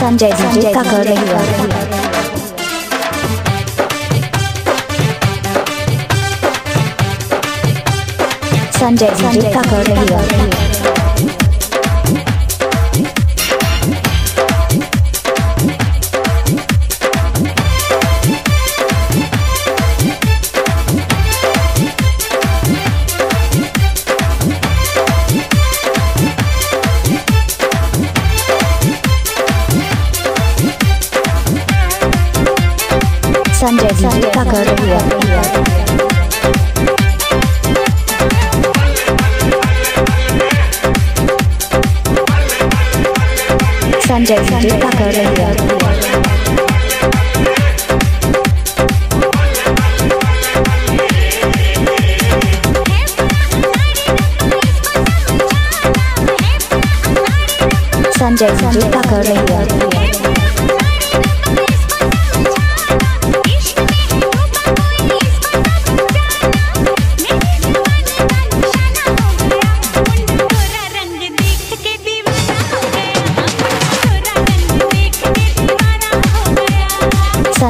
संजय संजय का कर रही है संजय संजय का कर रही है संजय संजय का कर रही है संजय संजय का कर रही है संजय संजय का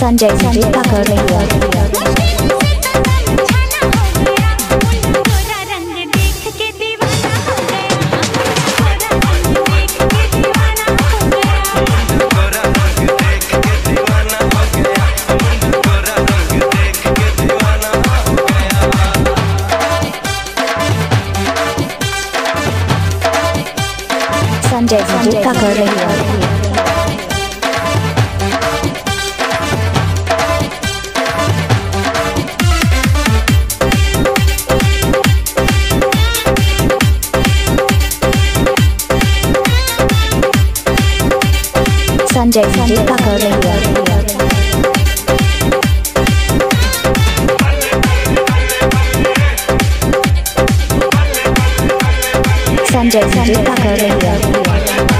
संजय संजय कर रही है हो हो संजय संजय का कर रही है संजय संजय का कर संजय संजय का कर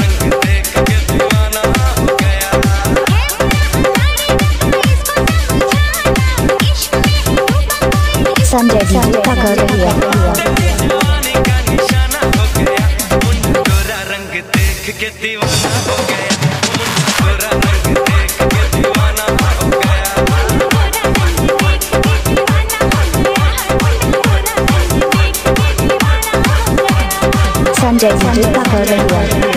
संजय संजय का कर दीवाना हो गया संजय का कर रही है